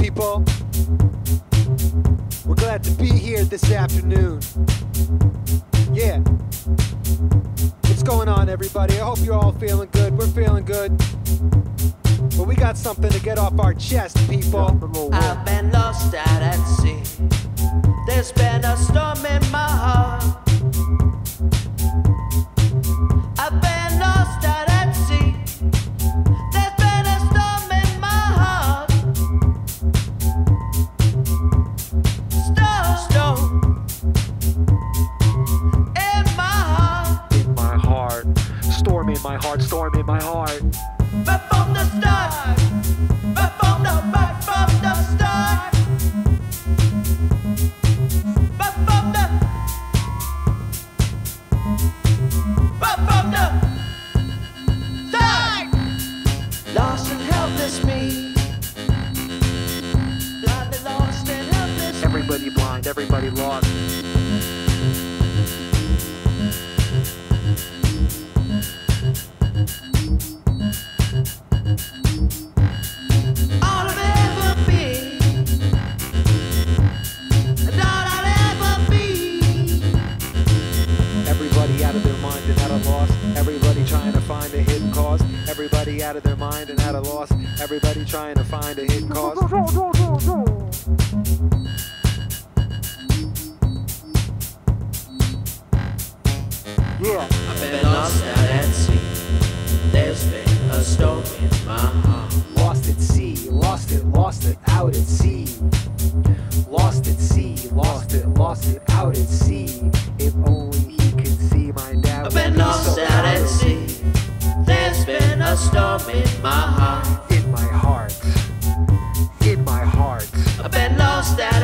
people? We're glad to be here this afternoon. Yeah. What's going on, everybody? I hope you're all feeling good. We're feeling good. But we got something to get off our chest, people. I've been lost out at sea. There's been a storm in Storm in my heart, storm in my heart. Right from the start. Right from the, from the start. From the. From the start. Lost and helpless me. Blind lost and helpless. Everybody blind, everybody lost. Hidden cause. Everybody out of their mind and at a loss. Everybody trying to find a hidden cause. Yeah. I've been lost out at sea. There's been a storm in my heart. Lost at sea, lost it, lost it out at sea. Lost at sea, lost it, lost it out at sea. If only in my heart. In my heart. In my heart. I've been lost at